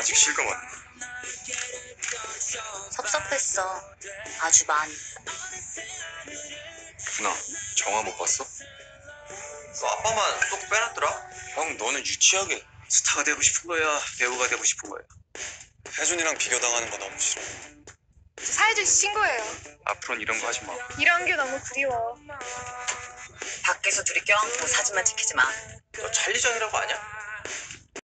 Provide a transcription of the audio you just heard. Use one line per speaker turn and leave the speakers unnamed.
아직 실감 안
섭섭했어. 아주 많이.
누나 정화 못 봤어?
너 아빠만 쏙 빼놨더라?
형 너는 유치하게
스타가 되고 싶은 거야? 배우가 되고 싶은 거야?
혜준이랑 비교당하는 거 너무 싫어
저 사회준 씨 친구예요.
앞으로는 이런 거 하지 마
이런 게 너무 그리워.
밖에서 둘이 껴안고 사진만 찍히지 마.
너 찰리전이라고 아냐?